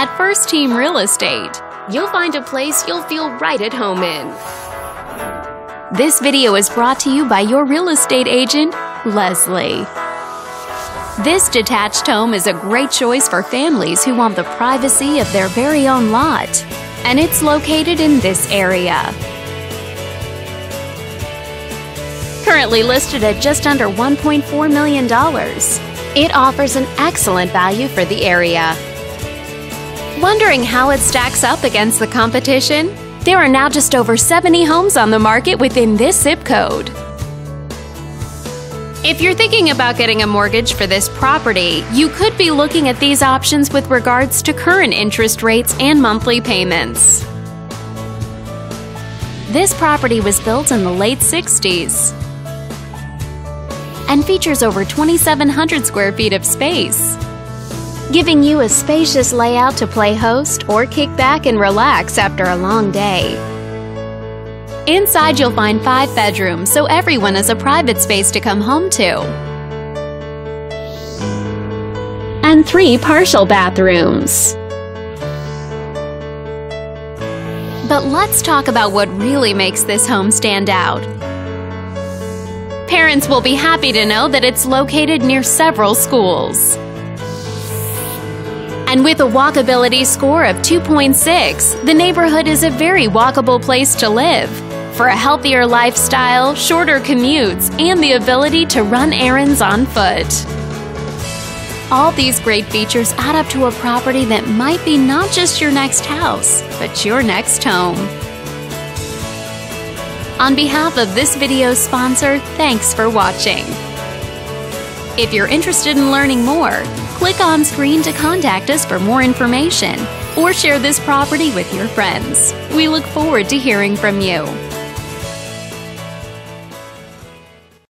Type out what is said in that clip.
At First Team Real Estate, you'll find a place you'll feel right at home in. This video is brought to you by your real estate agent, Leslie. This detached home is a great choice for families who want the privacy of their very own lot, and it's located in this area. Currently listed at just under $1.4 million, it offers an excellent value for the area. Wondering how it stacks up against the competition? There are now just over 70 homes on the market within this zip code. If you're thinking about getting a mortgage for this property, you could be looking at these options with regards to current interest rates and monthly payments. This property was built in the late 60s and features over 2,700 square feet of space giving you a spacious layout to play host or kick back and relax after a long day. Inside, you'll find five bedrooms, so everyone has a private space to come home to. And three partial bathrooms. But let's talk about what really makes this home stand out. Parents will be happy to know that it's located near several schools. And with a walkability score of 2.6, the neighborhood is a very walkable place to live. For a healthier lifestyle, shorter commutes, and the ability to run errands on foot. All these great features add up to a property that might be not just your next house, but your next home. On behalf of this video's sponsor, thanks for watching. If you're interested in learning more, click on screen to contact us for more information or share this property with your friends. We look forward to hearing from you.